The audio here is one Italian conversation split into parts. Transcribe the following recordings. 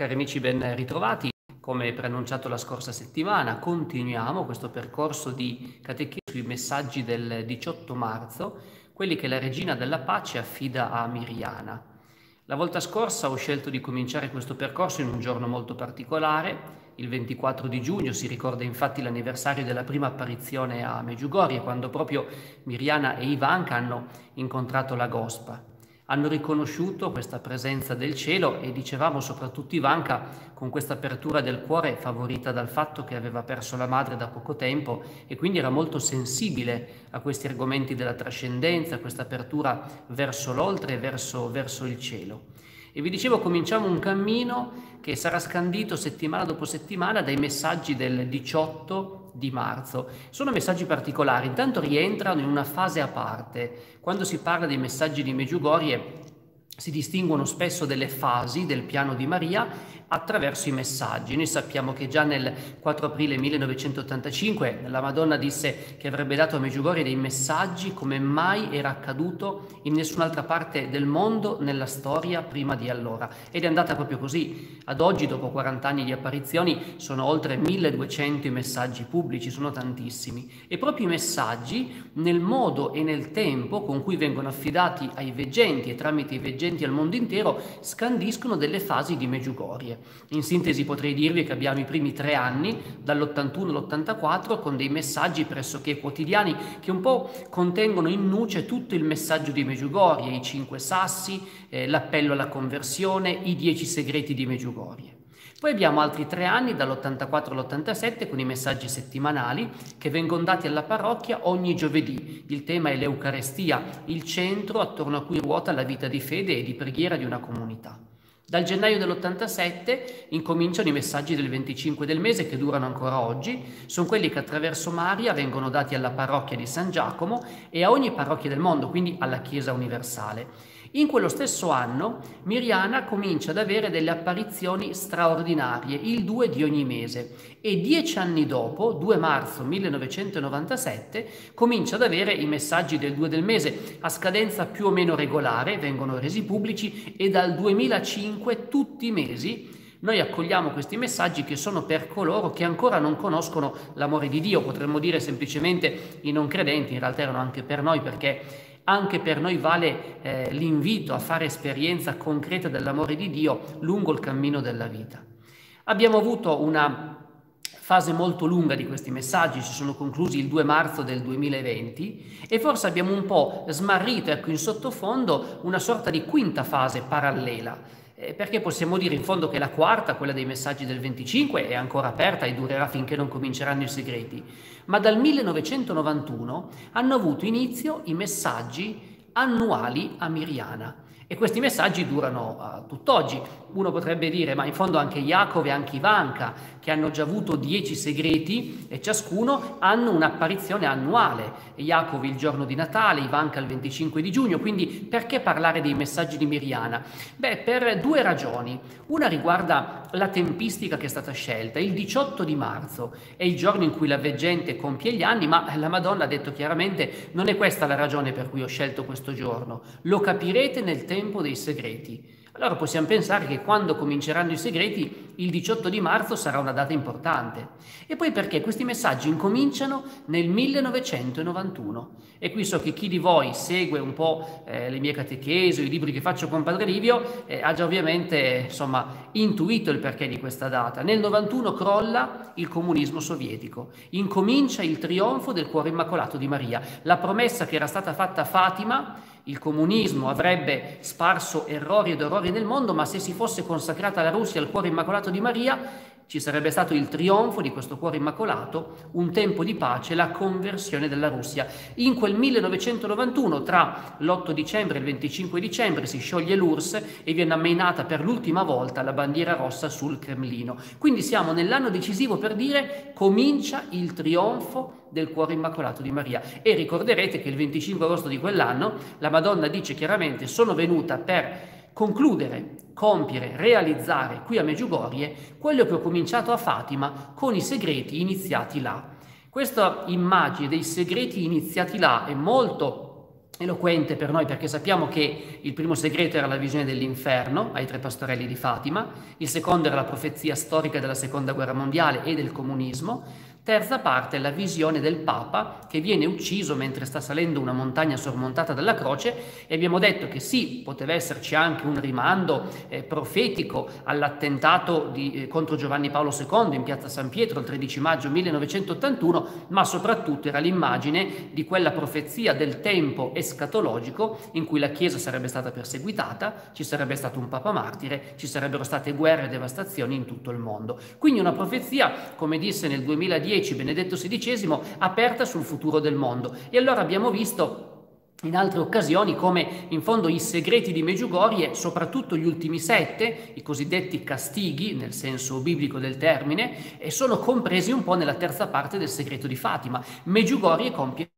Cari amici, ben ritrovati. Come preannunciato la scorsa settimana, continuiamo questo percorso di catechesi sui messaggi del 18 marzo, quelli che la Regina della Pace affida a Miriana. La volta scorsa ho scelto di cominciare questo percorso in un giorno molto particolare. Il 24 di giugno si ricorda infatti l'anniversario della prima apparizione a Meggiugorie, quando proprio Miriana e Ivanka hanno incontrato la Gospa hanno riconosciuto questa presenza del cielo e dicevamo soprattutto Ivanka con questa apertura del cuore favorita dal fatto che aveva perso la madre da poco tempo e quindi era molto sensibile a questi argomenti della trascendenza, questa apertura verso l'oltre e verso, verso il cielo. E vi dicevo, cominciamo un cammino che sarà scandito settimana dopo settimana dai messaggi del 18 di marzo. Sono messaggi particolari, intanto rientrano in una fase a parte. Quando si parla dei messaggi di Meggiugorie si distinguono spesso delle fasi del piano di Maria attraverso i messaggi. Noi sappiamo che già nel 4 aprile 1985 la Madonna disse che avrebbe dato a Meggiugorie dei messaggi come mai era accaduto in nessun'altra parte del mondo nella storia prima di allora. Ed è andata proprio così. Ad oggi, dopo 40 anni di apparizioni, sono oltre 1200 i messaggi pubblici, sono tantissimi. E proprio i messaggi, nel modo e nel tempo con cui vengono affidati ai veggenti e tramite i veggenti al mondo intero, scandiscono delle fasi di Meggiugorie. In sintesi potrei dirvi che abbiamo i primi tre anni, dall'81 all'84, con dei messaggi pressoché quotidiani che un po' contengono in nuce tutto il messaggio di Meggiugorie, i cinque sassi, eh, l'appello alla conversione, i dieci segreti di Meggiugorie. Poi abbiamo altri tre anni, dall'84 all'87, con i messaggi settimanali che vengono dati alla parrocchia ogni giovedì. Il tema è l'Eucarestia, il centro attorno a cui ruota la vita di fede e di preghiera di una comunità. Dal gennaio dell'87 incominciano i messaggi del 25 del mese che durano ancora oggi, sono quelli che attraverso Maria vengono dati alla parrocchia di San Giacomo e a ogni parrocchia del mondo, quindi alla Chiesa universale. In quello stesso anno Miriana comincia ad avere delle apparizioni straordinarie, il 2 di ogni mese, e dieci anni dopo, 2 marzo 1997, comincia ad avere i messaggi del 2 del mese a scadenza più o meno regolare, vengono resi pubblici e dal 2005 tutti i mesi noi accogliamo questi messaggi che sono per coloro che ancora non conoscono l'amore di Dio, potremmo dire semplicemente i non credenti, in realtà erano anche per noi perché anche per noi vale eh, l'invito a fare esperienza concreta dell'amore di Dio lungo il cammino della vita. Abbiamo avuto una fase molto lunga di questi messaggi, si sono conclusi il 2 marzo del 2020 e forse abbiamo un po' smarrito, ecco in sottofondo, una sorta di quinta fase parallela eh, perché possiamo dire in fondo che la quarta, quella dei messaggi del 25, è ancora aperta e durerà finché non cominceranno i segreti, ma dal 1991 hanno avuto inizio i messaggi annuali a Miriana e questi messaggi durano uh, tutt'oggi. Uno potrebbe dire, ma in fondo anche Jacob e anche Ivanka, che hanno già avuto dieci segreti e ciascuno hanno un'apparizione annuale. Jacob il giorno di Natale, Ivanka il 25 di giugno, quindi perché parlare dei messaggi di Miriana? Beh, per due ragioni. Una riguarda la tempistica che è stata scelta. Il 18 di marzo è il giorno in cui la veggente compie gli anni, ma la Madonna ha detto chiaramente non è questa la ragione per cui ho scelto questo giorno. Lo capirete nel tempo tempo dei segreti. Allora possiamo pensare che quando cominceranno i segreti il 18 di marzo sarà una data importante. E poi perché questi messaggi incominciano nel 1991. E qui so che chi di voi segue un po' eh, le mie catechesi i libri che faccio con Padre Livio eh, ha già ovviamente insomma, intuito il perché di questa data. Nel 91 crolla il comunismo sovietico, incomincia il trionfo del cuore immacolato di Maria. La promessa che era stata fatta a Fatima il comunismo avrebbe sparso errori ed errori nel mondo, ma se si fosse consacrata la Russia al cuore immacolato di Maria, ci sarebbe stato il trionfo di questo cuore immacolato, un tempo di pace, la conversione della Russia. In quel 1991, tra l'8 dicembre e il 25 dicembre, si scioglie l'URSS e viene ammainata per l'ultima volta la bandiera rossa sul Cremlino. Quindi siamo nell'anno decisivo per dire comincia il trionfo del cuore immacolato di Maria. E ricorderete che il 25 agosto di quell'anno la Madonna dice chiaramente sono venuta per concludere, compiere, realizzare qui a Meggiugorie quello che ho cominciato a Fatima con i segreti iniziati là. Questa immagine dei segreti iniziati là è molto eloquente per noi perché sappiamo che il primo segreto era la visione dell'inferno ai tre pastorelli di Fatima, il secondo era la profezia storica della seconda guerra mondiale e del comunismo, Terza parte è la visione del Papa che viene ucciso mentre sta salendo una montagna sormontata dalla croce e abbiamo detto che sì, poteva esserci anche un rimando eh, profetico all'attentato di, eh, contro Giovanni Paolo II in piazza San Pietro il 13 maggio 1981, ma soprattutto era l'immagine di quella profezia del tempo escatologico in cui la Chiesa sarebbe stata perseguitata, ci sarebbe stato un Papa martire, ci sarebbero state guerre e devastazioni in tutto il mondo. Quindi una profezia, come disse nel 2010, 10 Benedetto XVI aperta sul futuro del mondo. E allora abbiamo visto in altre occasioni come in fondo i segreti di Meggiugorie, soprattutto gli ultimi sette, i cosiddetti castighi nel senso biblico del termine, sono compresi un po' nella terza parte del segreto di Fatima. Meggiugorie compie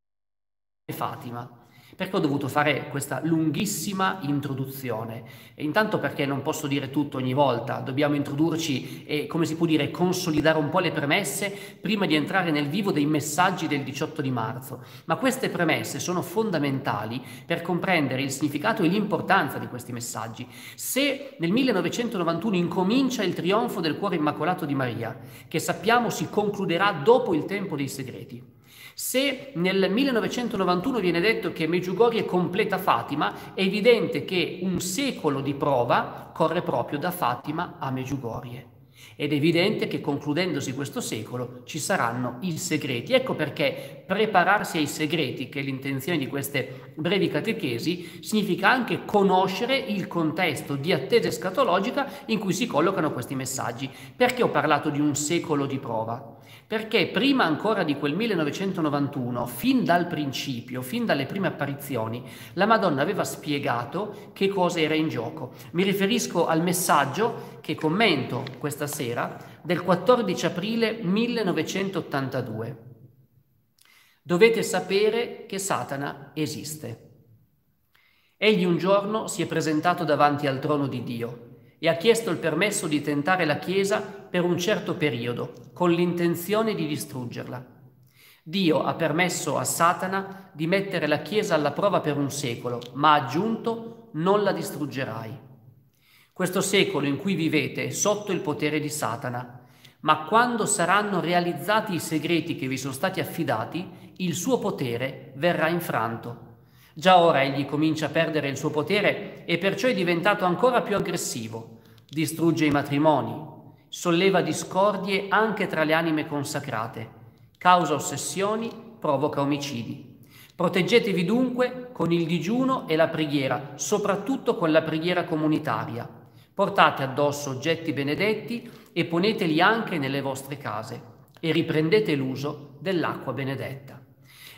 Fatima. Perché ho dovuto fare questa lunghissima introduzione? E intanto perché non posso dire tutto ogni volta, dobbiamo introdurci e, come si può dire, consolidare un po' le premesse prima di entrare nel vivo dei messaggi del 18 di marzo. Ma queste premesse sono fondamentali per comprendere il significato e l'importanza di questi messaggi. Se nel 1991 incomincia il trionfo del cuore immacolato di Maria, che sappiamo si concluderà dopo il tempo dei segreti, se nel 1991 viene detto che Meggiugorie completa Fatima, è evidente che un secolo di prova corre proprio da Fatima a Meggiugorie. Ed è evidente che concludendosi questo secolo ci saranno i segreti. Ecco perché prepararsi ai segreti, che è l'intenzione di queste brevi catechesi, significa anche conoscere il contesto di attesa escatologica in cui si collocano questi messaggi. Perché ho parlato di un secolo di prova? Perché prima ancora di quel 1991, fin dal principio, fin dalle prime apparizioni, la Madonna aveva spiegato che cosa era in gioco. Mi riferisco al messaggio che commento questa sera del 14 aprile 1982. Dovete sapere che Satana esiste. Egli un giorno si è presentato davanti al trono di Dio e ha chiesto il permesso di tentare la Chiesa per un certo periodo, con l'intenzione di distruggerla. Dio ha permesso a Satana di mettere la Chiesa alla prova per un secolo, ma ha aggiunto non la distruggerai. Questo secolo in cui vivete è sotto il potere di Satana, ma quando saranno realizzati i segreti che vi sono stati affidati, il suo potere verrà infranto. Già ora egli comincia a perdere il suo potere e perciò è diventato ancora più aggressivo. Distrugge i matrimoni, solleva discordie anche tra le anime consacrate, causa ossessioni, provoca omicidi. Proteggetevi dunque con il digiuno e la preghiera, soprattutto con la preghiera comunitaria. Portate addosso oggetti benedetti e poneteli anche nelle vostre case e riprendete l'uso dell'acqua benedetta.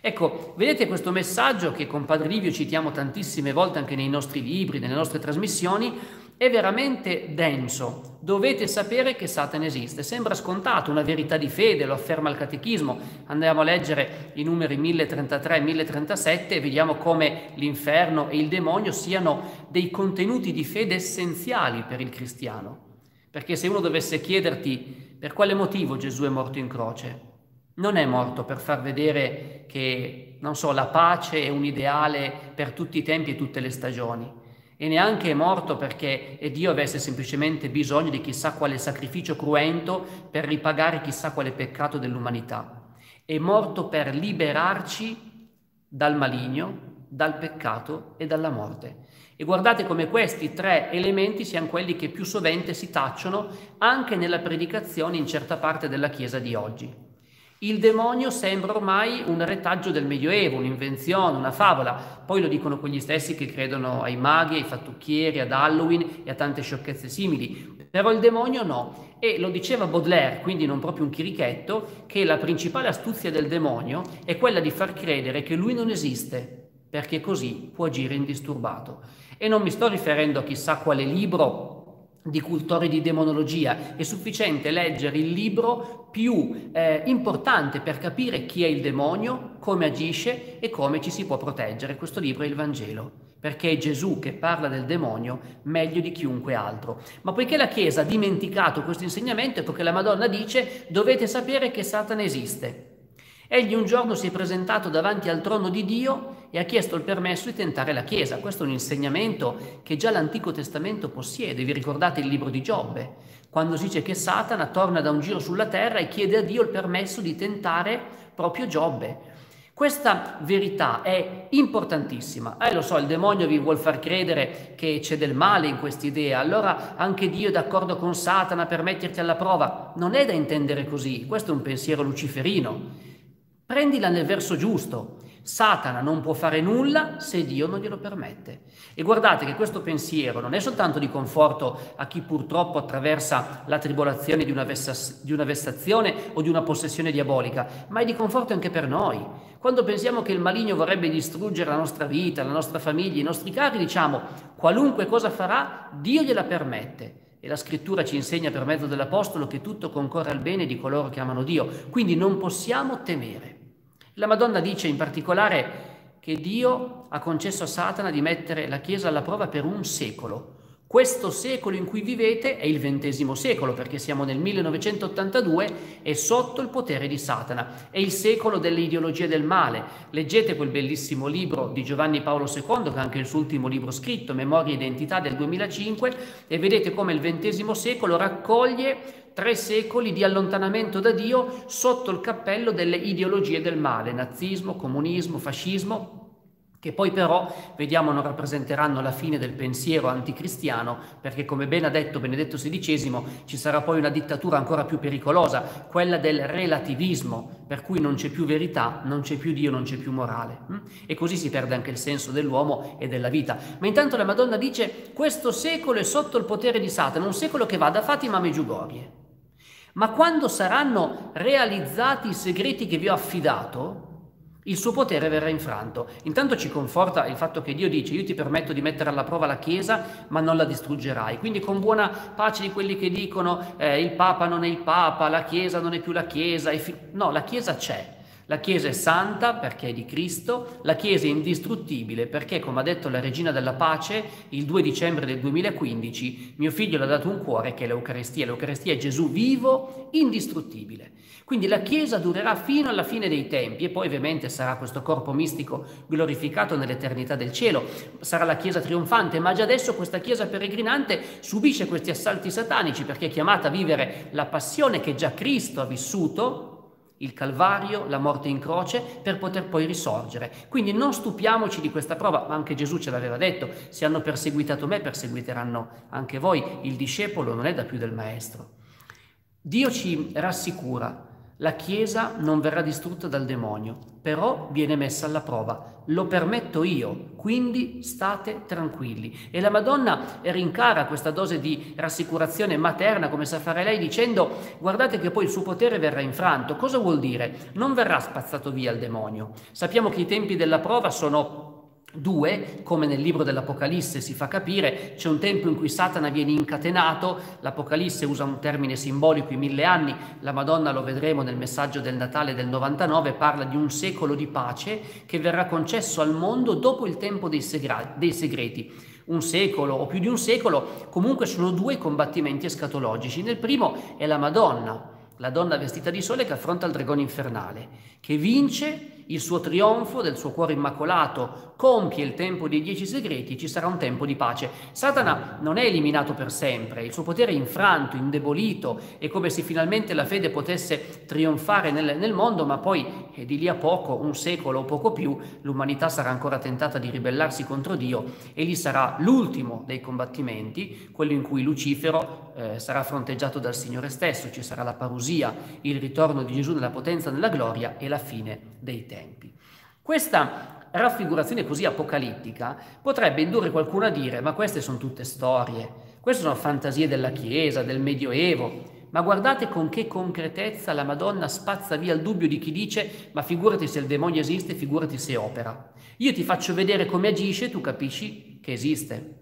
Ecco, vedete questo messaggio che con Padre Livio citiamo tantissime volte anche nei nostri libri, nelle nostre trasmissioni, è veramente denso. Dovete sapere che Satana esiste. Sembra scontato, una verità di fede, lo afferma il Catechismo. Andiamo a leggere i numeri 1033 e 1037 e vediamo come l'inferno e il demonio siano dei contenuti di fede essenziali per il cristiano. Perché se uno dovesse chiederti per quale motivo Gesù è morto in croce, non è morto per far vedere che, non so, la pace è un ideale per tutti i tempi e tutte le stagioni. E neanche è morto perché Dio avesse semplicemente bisogno di chissà quale sacrificio cruento per ripagare chissà quale peccato dell'umanità. È morto per liberarci dal maligno, dal peccato e dalla morte. E guardate come questi tre elementi siano quelli che più sovente si tacciono anche nella predicazione in certa parte della Chiesa di oggi. Il demonio sembra ormai un retaggio del Medioevo, un'invenzione, una favola. Poi lo dicono quegli stessi che credono ai maghi, ai fattucchieri, ad Halloween e a tante sciocchezze simili. Però il demonio no. E lo diceva Baudelaire, quindi non proprio un chirichetto, che la principale astuzia del demonio è quella di far credere che lui non esiste, perché così può agire indisturbato. E non mi sto riferendo a chissà quale libro di cultori di demonologia, è sufficiente leggere il libro più eh, importante per capire chi è il demonio, come agisce e come ci si può proteggere. Questo libro è il Vangelo, perché è Gesù che parla del demonio meglio di chiunque altro. Ma poiché la Chiesa ha dimenticato questo insegnamento, ecco che la Madonna dice dovete sapere che Satana esiste. Egli un giorno si è presentato davanti al trono di Dio e ha chiesto il permesso di tentare la Chiesa. Questo è un insegnamento che già l'Antico Testamento possiede. Vi ricordate il libro di Giobbe, quando si dice che Satana torna da un giro sulla terra e chiede a Dio il permesso di tentare proprio Giobbe. Questa verità è importantissima. Eh, lo so, il demonio vi vuol far credere che c'è del male in quest'idea, allora anche Dio è d'accordo con Satana per metterti alla prova. Non è da intendere così, questo è un pensiero luciferino. Prendila nel verso giusto. Satana non può fare nulla se Dio non glielo permette. E guardate che questo pensiero non è soltanto di conforto a chi purtroppo attraversa la tribolazione di una, vessa- di una vessazione o di una possessione diabolica, ma è di conforto anche per noi. Quando pensiamo che il maligno vorrebbe distruggere la nostra vita, la nostra famiglia, i nostri cari, diciamo qualunque cosa farà, Dio gliela permette. E la scrittura ci insegna per mezzo dell'Apostolo che tutto concorre al bene di coloro che amano Dio. Quindi non possiamo temere. La Madonna dice in particolare che Dio ha concesso a Satana di mettere la Chiesa alla prova per un secolo. Questo secolo in cui vivete è il XX secolo, perché siamo nel 1982 e sotto il potere di Satana. È il secolo delle ideologie del male. Leggete quel bellissimo libro di Giovanni Paolo II, che è anche il suo ultimo libro scritto, Memoria e Identità del 2005, e vedete come il XX secolo raccoglie tre secoli di allontanamento da Dio sotto il cappello delle ideologie del male, nazismo, comunismo, fascismo, che poi però vediamo non rappresenteranno la fine del pensiero anticristiano, perché come ben ha detto Benedetto XVI ci sarà poi una dittatura ancora più pericolosa, quella del relativismo, per cui non c'è più verità, non c'è più Dio, non c'è più morale. Hm? E così si perde anche il senso dell'uomo e della vita. Ma intanto la Madonna dice, questo secolo è sotto il potere di Satana, un secolo che va da Fatima a Meggiugorie. Ma quando saranno realizzati i segreti che vi ho affidato, il suo potere verrà infranto. Intanto ci conforta il fatto che Dio dice io ti permetto di mettere alla prova la Chiesa ma non la distruggerai. Quindi con buona pace di quelli che dicono eh, il Papa non è il Papa, la Chiesa non è più la Chiesa. Fi- no, la Chiesa c'è. La Chiesa è santa perché è di Cristo, la Chiesa è indistruttibile perché, come ha detto la Regina della Pace il 2 dicembre del 2015, mio figlio le ha dato un cuore che è l'Eucarestia. L'Eucarestia è Gesù vivo, indistruttibile. Quindi la Chiesa durerà fino alla fine dei tempi e poi ovviamente sarà questo corpo mistico glorificato nell'eternità del cielo, sarà la Chiesa trionfante, ma già adesso questa Chiesa peregrinante subisce questi assalti satanici perché è chiamata a vivere la passione che già Cristo ha vissuto il Calvario, la morte in croce, per poter poi risorgere. Quindi non stupiamoci di questa prova, ma anche Gesù ce l'aveva detto, se hanno perseguitato me, perseguiteranno anche voi. Il discepolo non è da più del maestro. Dio ci rassicura la Chiesa non verrà distrutta dal demonio, però viene messa alla prova. Lo permetto io, quindi state tranquilli. E la Madonna rincara questa dose di rassicurazione materna, come sa fare lei, dicendo guardate che poi il suo potere verrà infranto. Cosa vuol dire? Non verrà spazzato via il demonio. Sappiamo che i tempi della prova sono Due, come nel libro dell'Apocalisse si fa capire, c'è un tempo in cui Satana viene incatenato, l'Apocalisse usa un termine simbolico, i mille anni, la Madonna lo vedremo nel messaggio del Natale del 99, parla di un secolo di pace che verrà concesso al mondo dopo il tempo dei, segra- dei segreti. Un secolo o più di un secolo, comunque sono due combattimenti escatologici. Nel primo è la Madonna, la donna vestita di sole che affronta il dragone infernale, che vince il suo trionfo del suo cuore immacolato, compie il tempo dei dieci segreti, ci sarà un tempo di pace. Satana non è eliminato per sempre, il suo potere è infranto, indebolito, è come se finalmente la fede potesse trionfare nel, nel mondo, ma poi di lì a poco, un secolo o poco più, l'umanità sarà ancora tentata di ribellarsi contro Dio e lì sarà l'ultimo dei combattimenti, quello in cui Lucifero eh, sarà fronteggiato dal Signore stesso, ci sarà la parusia, il ritorno di Gesù nella potenza e nella gloria e la fine dei tempi tempi. Questa raffigurazione così apocalittica potrebbe indurre qualcuno a dire ma queste sono tutte storie, queste sono fantasie della Chiesa, del Medioevo, ma guardate con che concretezza la Madonna spazza via il dubbio di chi dice ma figurati se il demonio esiste, figurati se opera. Io ti faccio vedere come agisce, tu capisci che esiste.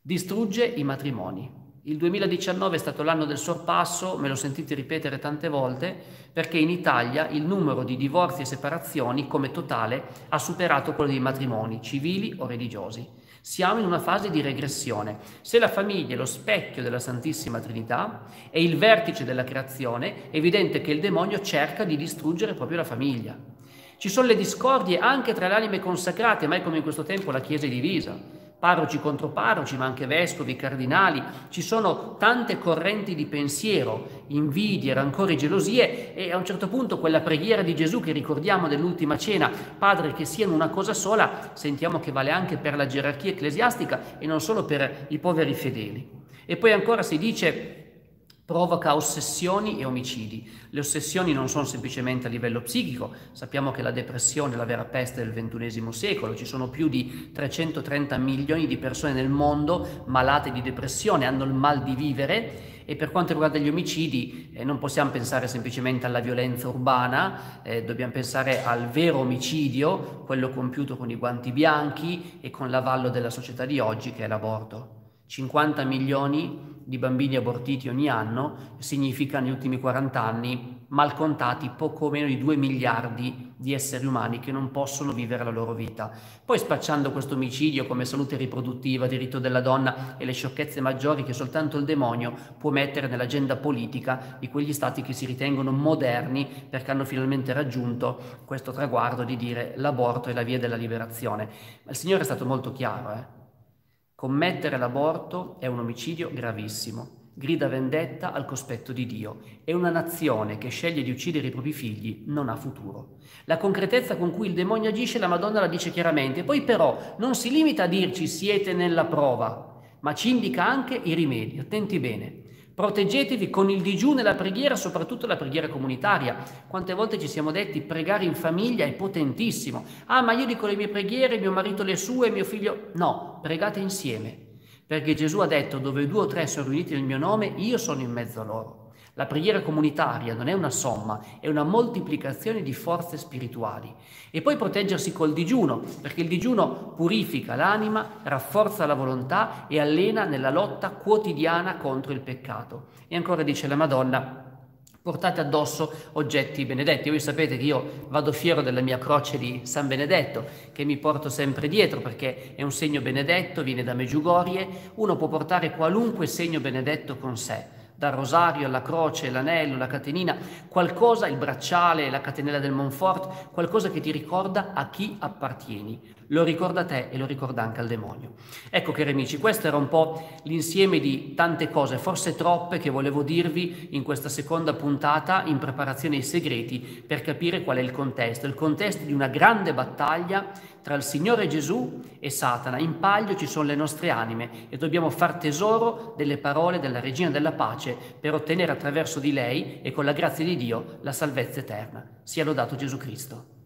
Distrugge i matrimoni. Il 2019 è stato l'anno del sorpasso, me lo sentite ripetere tante volte, perché in Italia il numero di divorzi e separazioni come totale ha superato quello dei matrimoni civili o religiosi. Siamo in una fase di regressione. Se la famiglia è lo specchio della Santissima Trinità e il vertice della creazione, è evidente che il demonio cerca di distruggere proprio la famiglia. Ci sono le discordie anche tra le anime consacrate, mai come in questo tempo la Chiesa è divisa parroci contro parroci, ma anche vescovi, cardinali, ci sono tante correnti di pensiero, invidie, rancori, gelosie e a un certo punto quella preghiera di Gesù che ricordiamo dell'ultima cena, Padre che siano una cosa sola, sentiamo che vale anche per la gerarchia ecclesiastica e non solo per i poveri fedeli. E poi ancora si dice provoca ossessioni e omicidi. Le ossessioni non sono semplicemente a livello psichico, sappiamo che la depressione è la vera peste del XXI secolo, ci sono più di 330 milioni di persone nel mondo malate di depressione, hanno il mal di vivere e per quanto riguarda gli omicidi eh, non possiamo pensare semplicemente alla violenza urbana, eh, dobbiamo pensare al vero omicidio, quello compiuto con i guanti bianchi e con l'avallo della società di oggi che è l'aborto. 50 milioni di bambini abortiti ogni anno significa negli ultimi 40 anni mal contati poco meno di 2 miliardi di esseri umani che non possono vivere la loro vita. Poi spacciando questo omicidio come salute riproduttiva, diritto della donna e le sciocchezze maggiori che soltanto il demonio può mettere nell'agenda politica di quegli stati che si ritengono moderni perché hanno finalmente raggiunto questo traguardo di dire l'aborto è la via della liberazione. Ma il Signore è stato molto chiaro, eh? Commettere l'aborto è un omicidio gravissimo, grida vendetta al cospetto di Dio e una nazione che sceglie di uccidere i propri figli non ha futuro. La concretezza con cui il demonio agisce la Madonna la dice chiaramente, poi però non si limita a dirci siete nella prova, ma ci indica anche i rimedi, attenti bene. Proteggetevi con il digiuno e la preghiera, soprattutto la preghiera comunitaria. Quante volte ci siamo detti pregare in famiglia è potentissimo. Ah, ma io dico le mie preghiere, mio marito le sue, mio figlio... No, pregate insieme. Perché Gesù ha detto dove due o tre sono riuniti nel mio nome, io sono in mezzo a loro. La preghiera comunitaria non è una somma, è una moltiplicazione di forze spirituali. E poi proteggersi col digiuno, perché il digiuno purifica l'anima, rafforza la volontà e allena nella lotta quotidiana contro il peccato. E ancora dice la Madonna, portate addosso oggetti benedetti. Voi sapete che io vado fiero della mia croce di San Benedetto, che mi porto sempre dietro perché è un segno benedetto, viene da Meggiugorie, uno può portare qualunque segno benedetto con sé dal rosario alla croce, l'anello, la catenina, qualcosa, il bracciale, la catenella del Monfort, qualcosa che ti ricorda a chi appartieni. Lo ricorda a te e lo ricorda anche al demonio. Ecco cari amici, questo era un po' l'insieme di tante cose, forse troppe, che volevo dirvi in questa seconda puntata in preparazione ai segreti per capire qual è il contesto. Il contesto di una grande battaglia tra il Signore Gesù e Satana. In palio ci sono le nostre anime e dobbiamo far tesoro delle parole della Regina della Pace per ottenere attraverso di lei e con la grazia di Dio la salvezza eterna. Sia lodato Gesù Cristo.